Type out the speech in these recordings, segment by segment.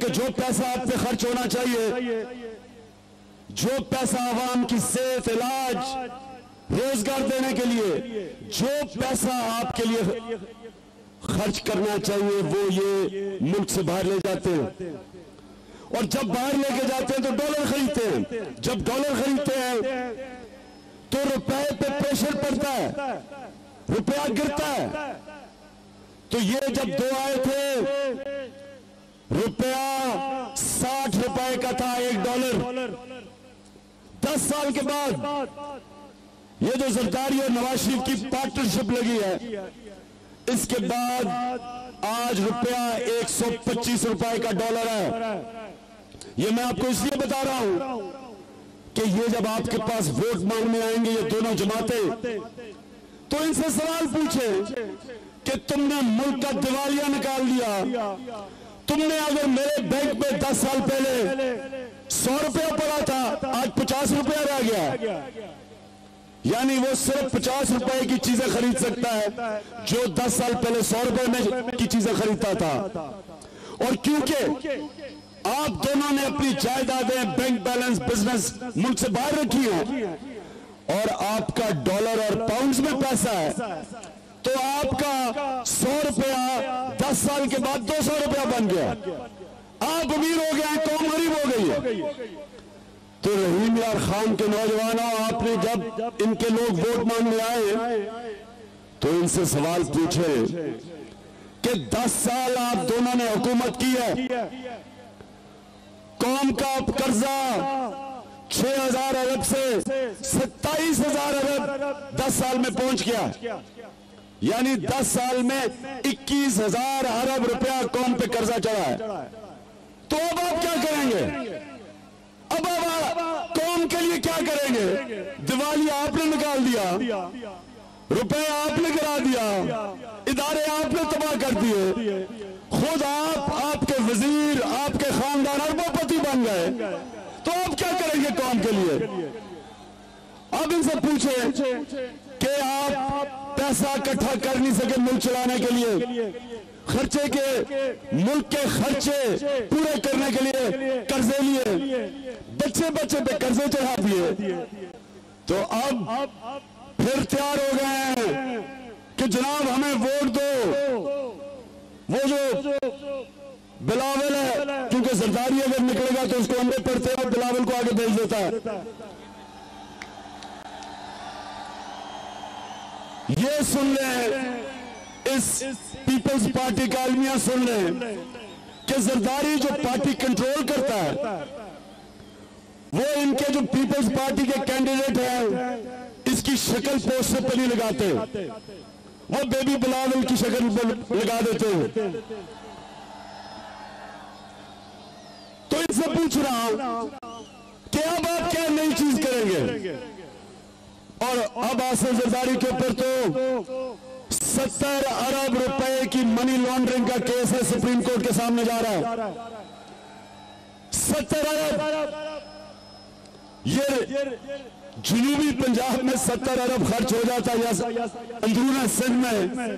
کہ جو پیسہ آپ پہ خرچ ہونا چاہیے، جو پیسہ عوام کی صحت علاج، روزگار دینے کے لیے، جو پیسہ آپ کے لیے خرچ کرنا چاہیے، وہ یہ ملک سے باہر لے جاتے ہیں۔ اور جب باہر لے کے جاتے ہیں تو ڈالر خریدتے ہیں۔ جب ڈالر خریدتے ہیں تو روپے پہ پریشر پڑتا ہے، روپیہ گرتا ہے۔ تو یہ جب دو آئے تھے روپیہ ساٹھ روپے کا تھا ایک ڈالر۔ دس سال کے بعد یہ جو زرداری اور نواز شریف کی پارٹنرشپ لگی ہے، اس کے بعد آج روپیہ ایک سو پچیس روپے کا ڈالر ہے۔ یہ میں آپ کو اس لیے بتا رہا ہوں کہ یہ جب آپ کے پاس ووٹ مانگنے آئیں گے یہ دونوں جماعتیں، تو ان سے سوال پوچھیں کہ تم نے ملک کا دیوالیہ نکال دیا تم نے اگر میرے بینک میں دس سال پہلے سو روپیہ پڑا تھا، آج پچاس روپیہ رہ گیا۔ یعنی وہ صرف پچاس روپے کی چیزیں خرید سکتا ہے، جو دس سال پہلے سو روپے میں کی چیزیں خریدتا تھا۔ اور کیونکہ آپ دونوں نے اپنی جائیدادیں، بینک بیلنس، بزنس ملک سے باہر رکھی ہیں، اور آپ کا ڈالر اور پاؤنڈز میں پیسہ ہے تو آپ کا سو روپیہ دس سال کے بعد دو سو روپیہ بن گیا۔ آپ امیر ہو گئے ہیں قوم غریب ہو گئی ہے۔ تو رحیم یار خان کے نوجوانوں، آپ نے جب ان کے لوگ ووٹ مانگنے آئے، تو ان سے سوال پوچھے کہ دس سال آپ دونوں نے حکومت کی ہے۔ قوم کا قرضہ چھ ہزار ارب سے ستائیس ہزار ارب دس سال میں پہنچ گیا۔ یعنی دس سال میں اکیس ہزار ارب روپیہ قوم پہ قرضہ چڑھا ہے۔ تو اب آپ کیا کریں گے؟ اب اب قوم کے لیے کیا کریں گے؟ دیوالی آپ نے نکال دیا، روپے آپ نے گرا دیا، ادارے آپ نے تباہ کر دیے، خود آپ آپ کے وزیر، آپ کے خاندان اربوں پتی بن گئے۔ تو آپ کیا کریں گے قوم کے لیے؟ اب ان سے پوچھیں کہ آپ پیسہ کٹھا کر نہیں سکے ملک چلانے کے لیے، خرچے کے، ملک کے خرچے پورے کرنے کے لیے، قرضے لیے، بچے بچے پہ قرضے چڑھا دیے۔ تو اب پھر تیار ہو گئے ہیں کہ جناب ہمیں ووٹ دو۔ وہ جو بلاول ہے، کیونکہ سرداری اگر نکلے گا تو اس کو اندر پڑتے ہیں اور بلاول کو آگے بھیج دیتا۔ ہے یہ سن لیں اس پیپلز پارٹی کا علمیہ سن لیں کہ زرداری جو پارٹی کنٹرول کرتا ہے، وہ ان کے جو پیپلز پارٹی کے کینڈیڈیٹ ہیں، اس کی شکل پوسٹر پہ نہیں لگاتے۔ وہ بیبی بلاول کی شکل پہ لگا دیتے۔ ہیں تو ان سے پوچھ رہا ہوں کہ اب آپ کیا نئی چیز کریں گے؟ اور اب آسر زرداری کے اوپر تو ستر ارب روپے کی منی لانڈرنگ کا کیس ہے سپریم کورٹ کے سامنے جا رہا ہے ستر ارب یہ جنوبی پنجاب میں ستر ارب خرچ ہو جاتا یا اندرون سندھ میں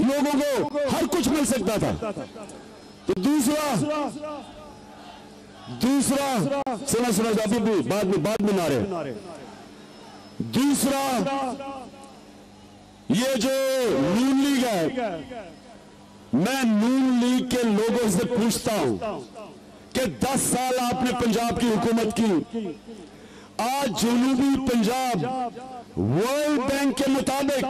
لوگوں کو ہر کچھ مل سکتا تھا تو دوسرا دوسرا سنا سنا ابھی بھی بعد میں بعد میں نعرے دوسرا، یہ جو نون لیگ ہے، میں نون لیگ کے لوگوں سے پوچھتا ہوں کہ دس سال آپ نے پنجاب کی حکومت کی، آج جنوبی پنجاب ورلڈ بینک کے مطابق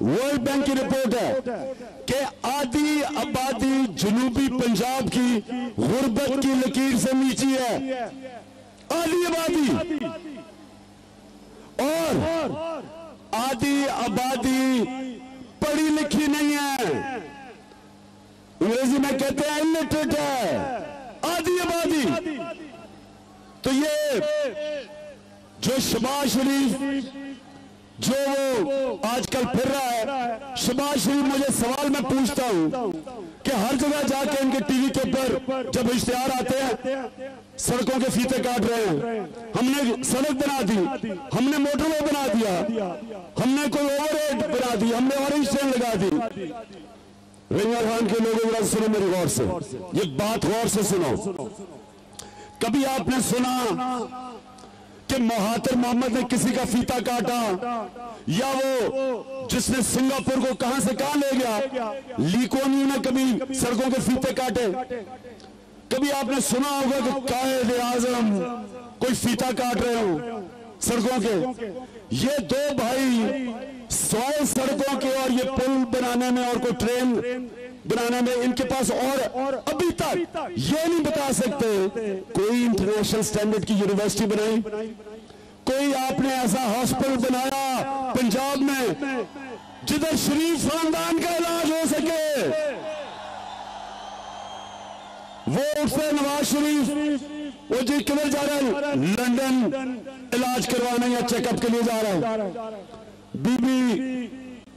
ورلڈ بینک کی رپورٹ ہے کہ آدھی آبادی جنوبی پنجاب کی غربت کی لکیر سے نیچی ہے۔ آدھی آبادی آدھی آبادی پڑھی لکھی نہیں ہے۔ انگریزی میں کہتے ہیں انلیٹریٹ ہے۔ آدھی آبادی۔ تو یہ جو شباز شریف، جو وہ آج کل پھر رہا ہے، شباز شریف مجھے سوال میں پوچھتا ہوں۔ کہ ہر جگہ جا کے ان کے ٹی وی کے اوپر جب اشتہار آتے ہیں، سڑکوں کے فیتے کاٹ رہے ہیں۔ ہم نے سڑک بنا دی، ہم نے موٹر وے بنا دیا، ہم نے کوئی اوور ہیڈ بنا دی، ہم نے اورنج ٹرین لگا دی۔ رنگا خان کے لوگوں، ذرا سنو میری غور سے، یہ بات غور سے سنو۔ کبھی آپ نے سنا کہ مہاتر محمد نے کسی کا فیتا کاٹا یا وہ جس نے سنگاپور کو کہاں سے کہاں لے گیا لیکونی نے کبھی سڑکوں کے فیتے کاٹے۔ کبھی آپ نے سنا ہوگا کہ قائد اعظم کوئی فیتا کاٹ رہے ہوں سڑکوں کے؟ یہ دو بھائی سوائے سڑکوں کے اور یہ پل بنانے میں اور کوئی ٹرین بنانے میں ان کے پاس اور ابھی تک یہ نہیں بتا سکتے کوئی انٹرنیشنل سٹینڈرڈ کی یونیورسٹی بنائی۔ کوئی آپ نے ایسا ہاسپٹل بنایا پنجاب میں جدھر شریف خاندان کا علاج ہو سکے۔ وہ اٹھتے نواز شریف وہ جی کدھر جا رہے ہیں لندن علاج کروانے یا چیک اپ کے لیے جا رہے ہیں بی بی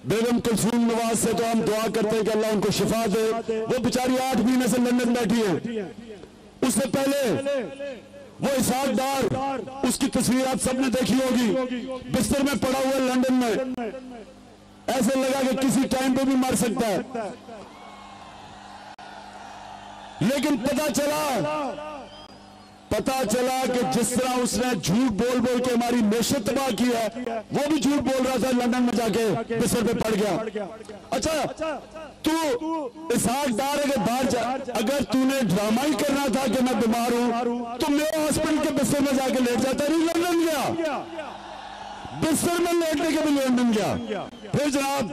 بیگم کلثوم نواز سے تو ہم دعا کرتے ہیں کہ اللہ ان کو شفا دے۔ وہ بیچاری آٹھ مہینے سے لندن بیٹھی ہیں۔ اس سے پہلے وہ اسحاق ڈار، اس کی تصویر آپ سب نے دیکھی ہوگی۔ بستر میں پڑا ہوا لندن میں۔ ایسے لگا کہ کسی ٹائم پہ بھی مر سکتا ہے۔ لیکن پتا چلا پتا چلا کہ جس طرح اس نے جھوٹ بول بول کے ہماری معیشت تباہ کی ہے، وہ بھی جھوٹ بول رہا تھا، لندن میں جا کے بسر پہ پڑ گیا۔ اچھا تو اسحاق ڈار اگر باہر جا، اگر تو نے ڈرامہ ہی کرنا تھا کہ میں بیمار ہوں، تو میرے ہاسپٹل کے بستر میں جا کے لیٹ جاتا نہیں، لندن گیا۔ بستر میں لیٹنے کے بھی لندن گیا۔ پھر جناب،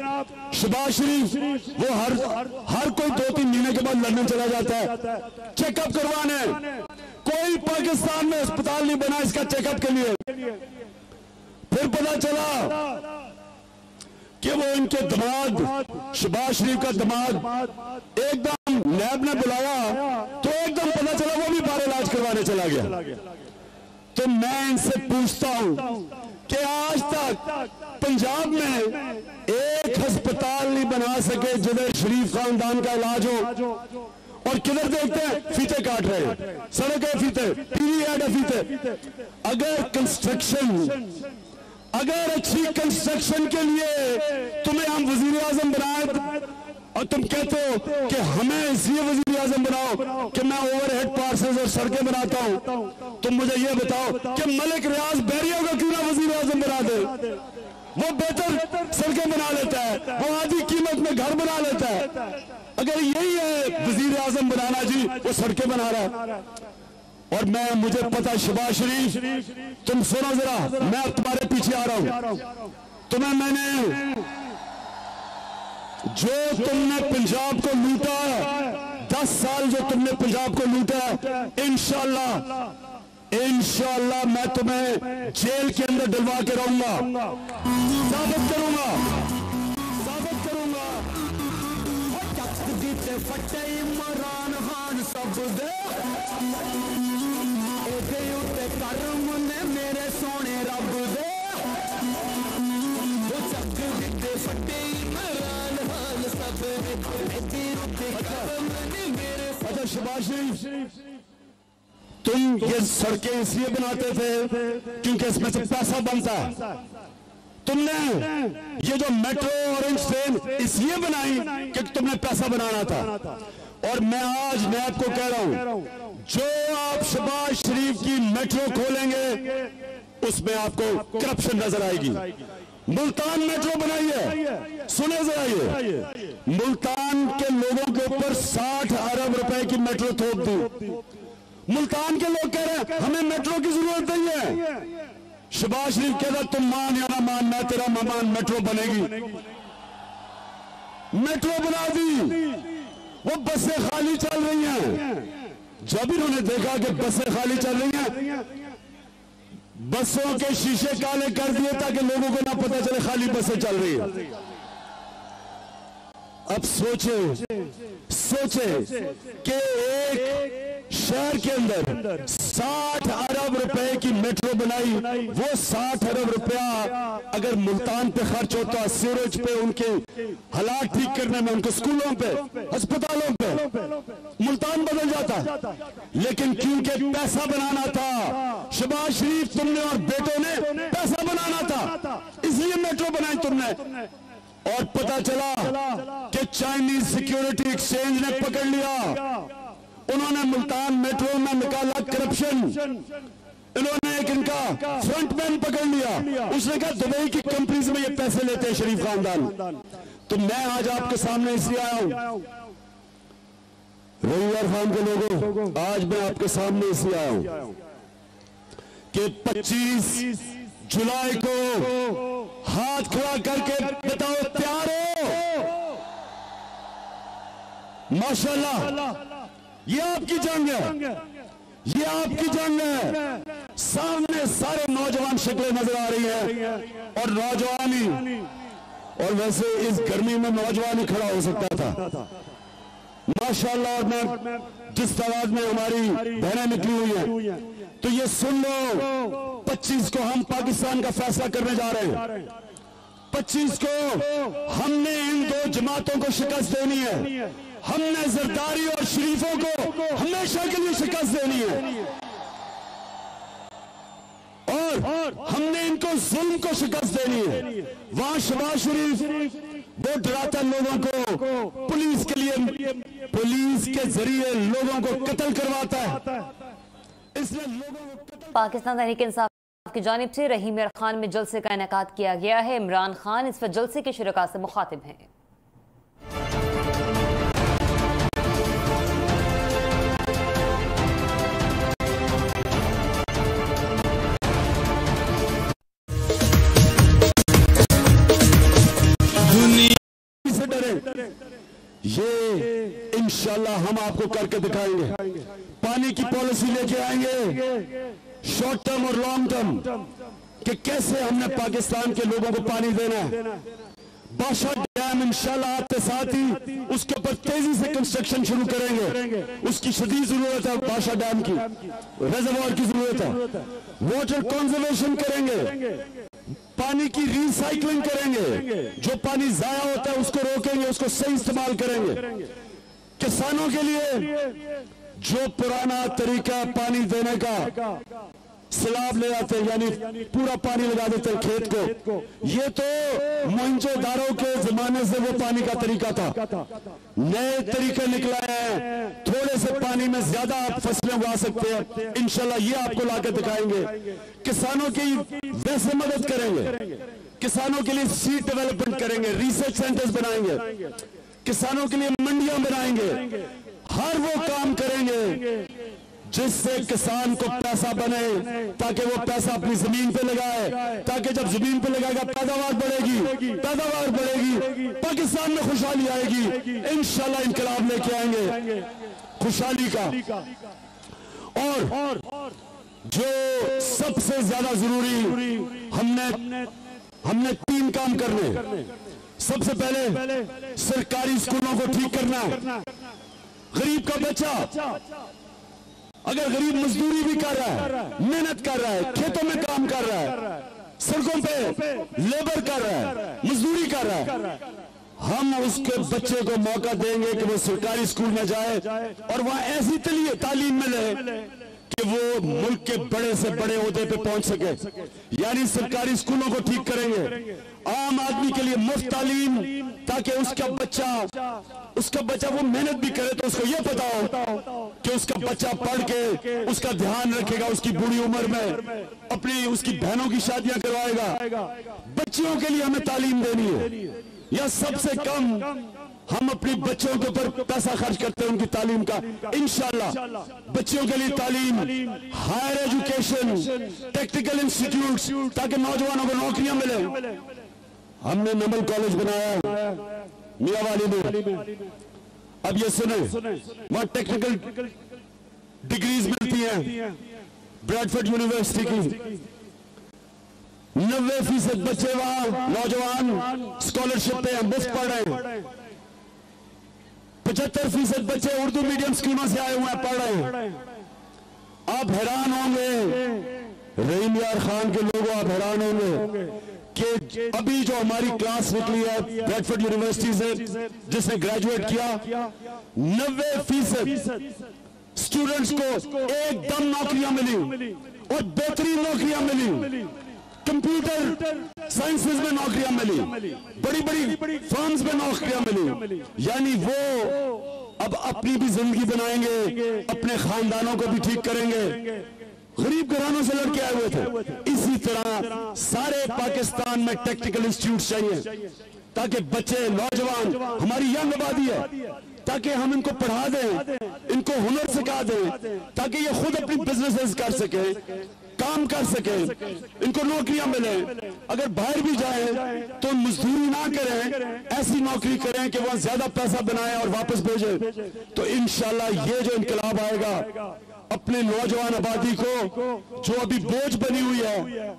شباز شریف، وہ ہر ہر کوئی دو تین مہینے کے بعد لندن چلا جاتا ہے۔ چیک اپ کروانے۔ کوئی پاکستان میں اسپتال نہیں بنا اس کا چیک اپ کے لیے۔ پھر پتا چلا کہ وہ ان کے دماغ، شباز شریف کا دماغ ایک دم نیب نے بلایا تو ایک دم پتا چلا وہ بھی بار علاج کروانے چلا گیا۔ تو میں ان سے پوچھتا ہوں کہ آج تک پنجاب میں ایک ہسپتال نہیں بنا سکے جدھر شریف خاندان کا علاج ہو۔ اور کدھر دیکھتے ہیں؟ فیتے کاٹ رہے ہیں۔ سڑک ہے فیتے پی وی ایڈ ہے فیتے۔ اگر کنسٹرکشن اگر اچھی کنسٹرکشن کے لیے تمہیں ہم وزیر اعظم بنائے اور تم کہتے ہو کہ ہمیں اس لیے وزیر اعظم بناؤ کہ میں اوور ہیڈ پارسز اور سڑکیں بناتا ہوں۔ تم مجھے یہ بتاؤ کہ ملک ریاض بیریوں کا کیوں نہ وزیر اعظم بنا دے؟ وہ بہتر سڑکیں بنا لیتا ہے، وہ آدھی قیمت میں گھر بنا لیتا ہے۔ اگر یہی ہے وزیر اعظم بنانا جی وہ سڑکیں بنا رہا ہے۔ اور میں، مجھے پتا شباز شریف، تم سنو ذرا، میں اب تمہارے پیچھے آ رہا ہوں۔ تمہیں میں نے جو تم نے پنجاب کو لوٹا دس سال جو تم نے پنجاب کو لوٹا انشاءاللہ انشاءاللہ میں تمہیں جیل کے اندر ڈلوا کے رہوں گا۔ ثابت کروں گا۔ ثابت کروں گا۔ فٹے عمران خان سب دے ایدے اتے کرم نے میرے سونے رب دے وہ چک دیتے فٹے عمران خان سب دے ایدے اتے کرم نے میرے اچھا شباز شریف۔ تم یہ سڑکیں اس لیے بناتے تھے کیونکہ اس میں سے پیسہ بنتا ہے۔ تم نے یہ جو میٹرو اورنج ٹرین اس لیے بنائی کہ تم نے پیسہ بنانا تھا۔ اور میں آج میں آپ کو کہہ رہا ہوں، جو آپ شباز شریف کی میٹرو کھولیں گے، اس میں آپ کو کرپشن نظر آئے گی۔ ملتان میٹرو بنائی ہے۔ سنے ذرا یہ۔ ملتان ملتان کے لوگ کہہ رہے ہیں، ہمیں میٹرو کی ضرورت نہیں ہے۔ شباز شریف کہتا تم مان یا نہ مان، میں تیرا ممان میٹرو بنے گی۔ میٹرو بنا دی۔ وہ بسیں خالی چل رہی ہیں۔ جب انہوں نے دیکھا کہ بسیں خالی چل رہی ہیں، بسوں کے شیشے کالے کر دیے تاکہ لوگوں کو نہ پتا چلے خالی بسیں چل رہی ہیں۔ اب سوچے سوچے کہ ایک شہر کے اندر ساٹھ ارب روپے کی میٹرو بنائی، وہ ساٹھ ارب روپیہ اگر ملتان پہ خرچ ہوتا سیروج پہ، ان کے حالات ٹھیک کرنے میں، ان کے سکولوں پہ، ہسپتالوں پہ ملتان بدل جاتا۔ لیکن کیونکہ پیسہ بنانا تھا، شباز شریف تم نے اور بیٹوں نے پیسہ بنانا تھا، اس لیے میٹرو بنائی تم نے۔ اور پتا چلا کہ چائنیز سیکیورٹی ایکسچینج نے پکڑ لیا۔ انہوں نے ملتان میٹرو میں نکالا کرپشن۔ انہوں نے ایک ان کا فرنٹ مین پکڑ لیا۔ اس نے کہا دبئی کی کمپنیز میں یہ پیسے لیتے ہیں شریف خاندان۔ تو میں آج آپ کے سامنے اس لیے آیا ہوں۔ رویار خان کے لوگوں، آج میں آپ کے سامنے اس لیے آیا ہوں کہ پچیس جولائی کو ہاتھ کھڑا کر کے بتاؤ تیار ہو ماشاءاللہ۔ یہ آپ کی جنگ ہے۔ یہ آپ کی جنگ ہے۔ سامنے سارے نوجوان شکلیں نظر آ رہی ہیں۔ اور نوجوانی، اور ویسے اس گرمی میں نوجوان ہی کھڑا ہو سکتا تھا۔ ماشاءاللہ اور میں جس تعداد میں ہماری بہنیں نکلی ہوئی ہیں، تو یہ سن لو، پچیس کو ہم پاکستان کا فیصلہ کرنے جا رہے ہیں۔ پچیس کو ہم نے ان دو جماعتوں کو شکست دینی ہے۔ ہم نے زرداری اور شریفوں کو ہمیشہ کے لیے شکست دینی ہے۔ اور ہم نے ان کو ظلم کو شکست دینی ہے۔ وہاں شباز شریف وہ ڈراتا لوگوں کو۔ پولیس کے لیے پولیس کے ذریعے لوگوں کو قتل کرواتا ہے۔ اس نے لوگوں کو قتل پاکستان تحریک انصاف کی جانب سے رحیم خان میں جلسے کا انعقاد کیا گیا ہے۔ عمران خان اس وقت جلسے کے شرکا سے مخاطب ہیں۔ یہ انشاءاللہ ہم آپ کو کر کے دکھائیں گے۔ پانی کی پالیسی لے کے آئیں گے۔ شارٹ ٹرم اور لانگ ٹرم کہ کیسے ہم نے پاکستان کے لوگوں کو پانی دینا ہے۔ بادشاہ ڈیم انشاءاللہ آتے ساتھ ہی اس کے اوپر تیزی سے کنسٹرکشن شروع کریں گے۔ اس کی شدید ضرورت ہے بادشاہ ڈیم کی ریزروار کی ضرورت ہے۔ واٹر کنزرویشن کریں گے۔ پانی کی ری سائکلنگ کریں گے. جو پانی ضائع ہوتا ہے اس کو روکیں گے اس کو صحیح استعمال کریں گے. کسانوں کے لیے جو پرانا طریقہ پانی دینے کا سیلاب لے آتے ہیں یعنی پورا پانی لگا دیتے ہیں کھیت کو۔ یہ تو منجو داروں کے زمانے سے وہ پانی کا طریقہ تھا۔ نئے طریقے نکلا ہے تھوڑے سے پانی میں زیادہ آپ فصلیں اگا سکتے ہیں۔ انشاءاللہ یہ آپ کو لا کے دکھائیں گے۔ کسانوں کی ویسے مدد کریں گے۔ کسانوں کے لیے سیٹ ڈیولپمنٹ کریں گے۔ ریسرچ سینٹرز بنائیں گے۔ کسانوں کے لیے منڈیاں بنائیں گے۔ ہر وہ کام کریں گے۔ جس سے کسان کو پیسہ بنے، تاکہ وہ پیسہ اپنی زمین پہ لگائے، تاکہ جب زمین پہ لگائے گا پیداوار بڑھے گی، پیداوار بڑھے گی، پاکستان میں خوشحالی آئے گی، انشاءاللہ انقلاب لے کے آئیں گے، خوشحالی کا۔ اور جو سب سے زیادہ ضروری، ہم نے ہم نے تین کام کرنے۔ سب سے پہلے سرکاری اسکولوں کو ٹھیک کرنا۔ غریب کا بچہ اگر غریب مزدوری بھی کر رہا ہے، محنت کر رہا ہے، کھیتوں میں کام کر رہا ہے، سڑکوں پہ لیبر کر رہا ہے، مزدوری کر رہا ہے، ہم اس کے بچے کو موقع دیں گے کہ وہ سرکاری اسکول میں جائے اور وہاں ایسی تعلیم میں لے کہ وہ ملک کے بڑے سے بڑے عہدے پہ پہنچ سکے۔ یعنی سرکاری اسکولوں کو ٹھیک کریں گے۔ عام آدمی کے لیے مفت تعلیم تاکہ اس کا بچہ اس کا بچہ وہ محنت بھی کرے تو اس کو یہ پتا ہو کہ اس کا بچہ پڑھ کے اس کا دھیان رکھے گا، اس کی بڑی عمر میں اپنی اس کی بہنوں کی شادیاں کروائے گا۔ بچیوں کے لیے ہمیں تعلیم دینی ہے۔ یا سب سے کم ہم اپنی بچوں کے اوپر پیسہ خرچ کرتے ہیں ان کی تعلیم کا۔ انشاءاللہ بچوں کے لیے تعلیم، ہائر ایجوکیشن، ٹیکنیکل انسٹیٹیوٹس تاکہ نوجوانوں کو نوکریاں ملے ہم نے نمل کالج بنایا میاں والی میں اب یہ سنیں، وہاں ٹیکنیکل ڈگریز ملتی ہیں بریڈفرڈ یونیورسٹی کی۔ نوے فیصد بچے وہاں نوجوان اسکالرشپ پہ مفت پڑھ رہے ہیں۔ پچہتر فیصد بچے اردو میڈیم اسکیموں سے آئے ہوئے ہیں، پڑھ رہے ہیں۔ آپ حیران ہوں گے۔ رحیم یار خان کے لوگوں، آپ حیران ہوں گے کہ ابھی جو ہماری کلاس نکلی ہے بریڈفرڈ یونیورسٹی سے، جس نے گریجویٹ کیا، نوے فیصد سٹوڈنٹس کو ایک دم نوکریاں ملی اور بہترین نوکریاں ملی کمپیوٹر سائنسز میں نوکریاں ملی بڑی بڑی فرمز میں نوکریاں ملی یعنی وہ اب اپنی بھی زندگی بنائیں گے، اپنے خاندانوں کو بھی ٹھیک کریں گے۔ غریب گھرانوں سے لڑکے آئے ہوئے تھے۔ اسی طرح سارے پاکستان میں ٹیکٹیکل انسٹیٹیوٹ چاہیے، تاکہ بچے، نوجوان، ہماری ینگ آبادی ہے، تاکہ ہم ان کو پڑھا دیں، ان کو ہنر سکھا دیں، تاکہ یہ خود اپنی بزنس کر سکیں۔ کام کر سکیں۔ ان کو نوکریاں ملیں۔ اگر باہر بھی جائیں تو مزدوری نہ کریں۔ ایسی نوکری کریں کہ وہاں زیادہ پیسہ بنائیں اور واپس بھیجیں۔ تو انشاءاللہ یہ جو انقلاب آئے گا، اپنے نوجوان آبادی کو جو ابھی بوجھ بنی ہوئی ہے،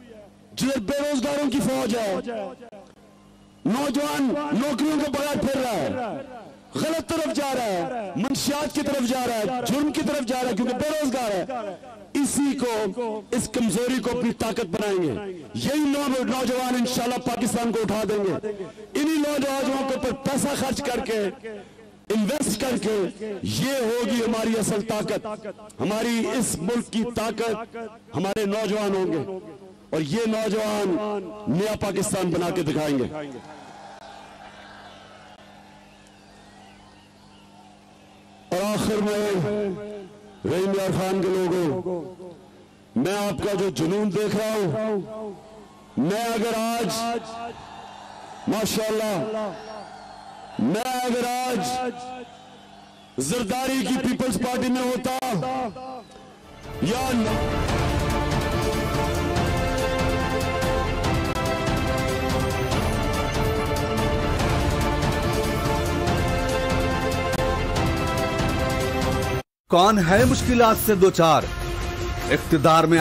جدھر بے روزگاروں کی فوج ہے، نوجوان نوکریوں کو بغیر پھر رہا ہے۔ غلط طرف جا رہا ہے، منشیات کی طرف جا رہا ہے، جرم کی طرف جا رہا ہے، کیونکہ بے روزگار ہے۔ اسی کو، اس کمزوری کو اپنی طاقت بنائیں گے۔ یہی نوجوان انشاءاللہ پاکستان کو اٹھا دیں گے۔ انہی نوجوانوں کے اوپر پیسہ خرچ کر کے انویسٹ کر کے یہ ہوگی ہماری اصل طاقت۔ ہماری اس ملک کی طاقت ہمارے نوجوان ہوں گے۔ اور یہ نوجوان نیا پاکستان بنا کے دکھائیں گے۔ اور آخر میں رحیم یار خان کے لوگوں، میں آپ کا جو جنون دیکھ رہا ہوں، میں اگر آج، ماشاءاللہ، میں اگر آج زرداری کی پیپلز پارٹی میں ہوتا، یا کون ہے مشکلات سے دوچار؟ اقتدار میں